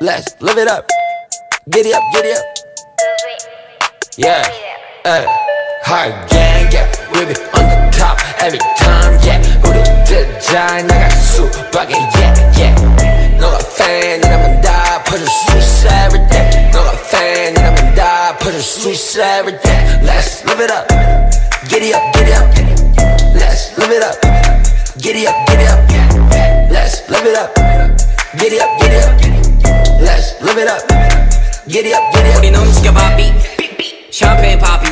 Let's live it up. Giddy up, giddy up. Yeah. Hey. Hard gang, yeah. We be on the top every time, yeah. Who do the giant? I got soup, yeah, yeah. No, a fan, and I'ma die. Put a suicide every day. No, a fan, and I'ma die. Put a suicide every day. Let's live it up. Giddy up, giddy up. Let's live it up. Giddy up, giddy up. Let's live it up. Giddy up, giddy up. Let's live it up. Giddy up, giddy up. 우린 움직여봐 삐 샴페인 파피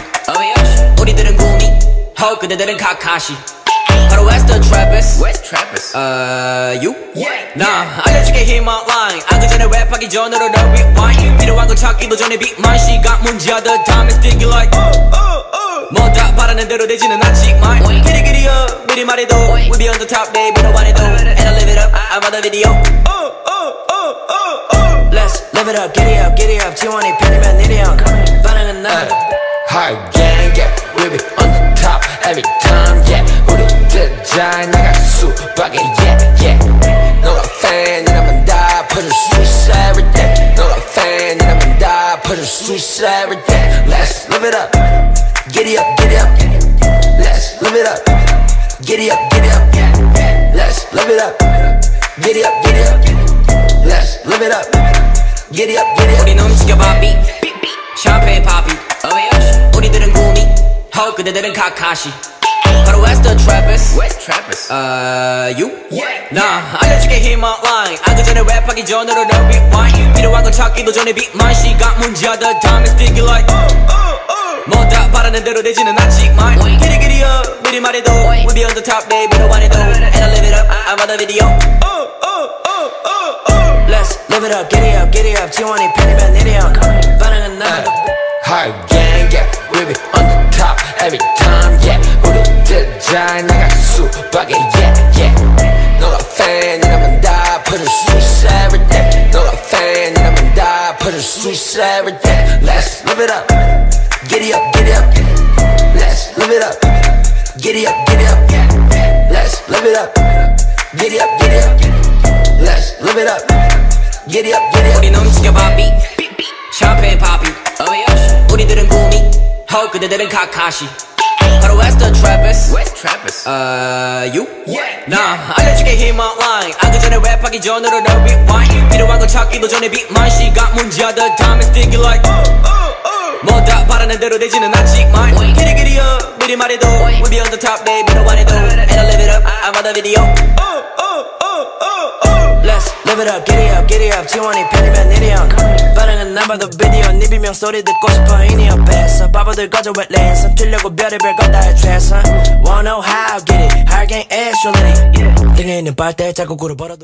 우리들은 구미 호 그대들은 카카시 바로 West Trappist West Trappist. Uh, you? Yeah. 나 알려줄게 힙합라인 안그 전에 랩하기 전으로 널 rewind 필요한 거 찾기도 전에 비만 시간 문제야 The time is ticking like 뭐다 바라는 대로 되지는 않지만 길이 길이여 미리 말해도 We be on the top baby 너 원해도 And I live it up I'm on the video Let's live it up get it up get it up 지원이 편이면 이리 on 반응은 나 Hard gang, yeah. We be on the top every time, yeah. 우리 대장 나갈 수밖에, yeah, yeah. 너가 팬이라면 다 퍼줄 수 있어 every day. 너가 팬이라면 다 퍼줄 수 있어 every day. Let's live it up. Giddy up, giddy up. Let's live it up. Giddy up, giddy up. Let's live it up. Giddy up, giddy up. Let's live it up. Giddy up, giddy up. 우린 움직여봐 삐 샴페인 파피 우리들은 구미 호 그대들은 카카시 바로 West Trappist West Trappist. Uh, you? Yeah. 나 알려줄게 힙합라인 안그 전에 랩하기 전으로 널 rewind 필요한 거 찾기도 전에 비만 시간 문제야 The time is ticking like 뭐다 바라는 대로 되지는 않지만 길이 길이여 미리 말해도 We be on the top baby 너 원해도 And I live it up I'm on the video Let's live it up get it up get it up 지원이 편이면 이리 on 반응은 나 Hard gang, yeah. We be on the top every time, yeah. 우리 대장 나갈 수밖에, yeah, yeah. 너가 팬이라면 다 퍼줄 수 있어 every day. 너가 팬이라면 다 퍼줄 수 있어 every day. Let's live it up. Giddy up, giddy up. Let's live it up. Giddy up, giddy up. Let's live it up. Giddy up, giddy up. Let's live it up. Giddy up, giddy up. 우린 움직여봐 삐 샴페인 파피 우리들은 구미 호 그대들은 카카시 바로 West Trappist West Trappist. Uh, you? Yeah. 나 알려줄게 힙합라인 안그 전에 랩하기 전으로 널 rewind 필요한 거 찾기도 전에 비만 시간 문제야 The time is ticking like 뭐다 바라는 대로 되지는 않지만 길이 길이여 미리 말해도 We be on the top baby 너 원해도 And I live it up I'm on the video Let's live it up get it up get it up 지원이 편이면 이리 on 반응은 나 봐도 비디오 네 비명 소리 듣고 싶어 이니 옆에서 바보들 거저 왜 랜선 틀려고 별의별 거 다 해 최선 Wanna know how get it 하긴 애쇼 let it 등에 있는 빨대 자국으로 벌어도